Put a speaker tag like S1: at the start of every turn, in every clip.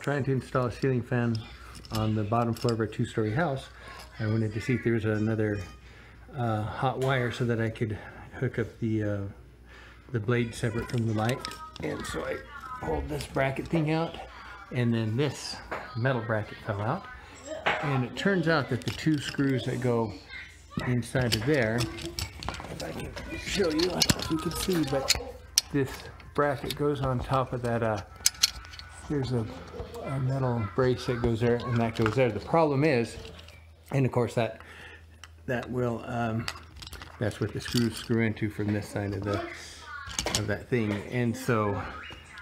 S1: Trying to install a ceiling fan on the bottom floor of our two-story house. I wanted to see if there was another uh, hot wire so that I could hook up the uh, the blade separate from the light. And so I pulled this bracket thing out, and then this metal bracket fell out. And it turns out that the two screws that go inside of there, if I can show you, you can see, but this bracket goes on top of that uh, there's a, a metal brace that goes there and that goes there. The problem is, and of course that that will um, that's what the screws screw into from this side of the of that thing. And so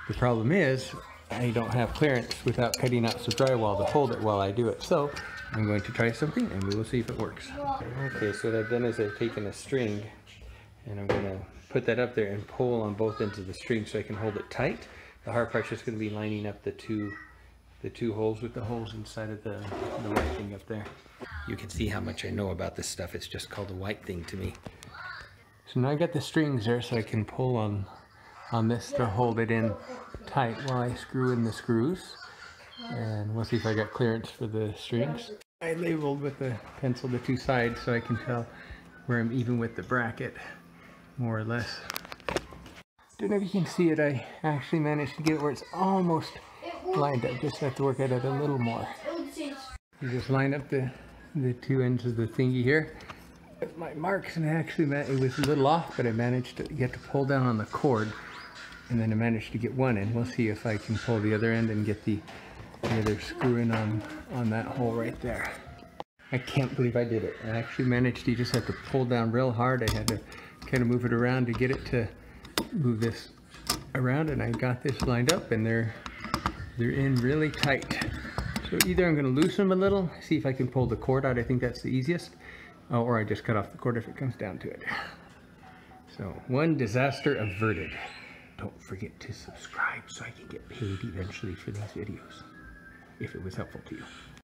S1: the problem is I don't have clearance without cutting out some drywall to hold it while I do it. So I'm going to try something and we will see if it works. Okay, so what I've done is I've taken a string and I'm going to put that up there and pull on both ends of the string so I can hold it tight. The hard part's just going to be lining up the two the two holes with the holes inside of the, the white thing up there. You can see how much I know about this stuff. It's just called a white thing to me. So now I got the strings there so I can pull on on this to hold it in tight while I screw in the screws. And we'll see if I got clearance for the strings. I labeled with a pencil the two sides so I can tell where I'm even with the bracket, more or less. Don't know if you can see it, I actually managed to get it where it's almost lined up. Just have to work at it a little more. You just line up the, the two ends of the thingy here. My marks and I actually met it was a little off, but I managed to get to pull down on the cord and then I managed to get one in. We'll see if I can pull the other end and get the, the other screw in on, on that hole right there. I can't believe I did it. I actually managed to just have to pull down real hard. I had to kind of move it around to get it to move this around and I got this lined up and they're they're in really tight. So either I'm going to loosen them a little, see if I can pull the cord out. I think that's the easiest. Uh, or I just cut off the cord if it comes down to it. So one disaster averted. Don't forget to subscribe so I can get paid eventually for these videos. If it was helpful to you.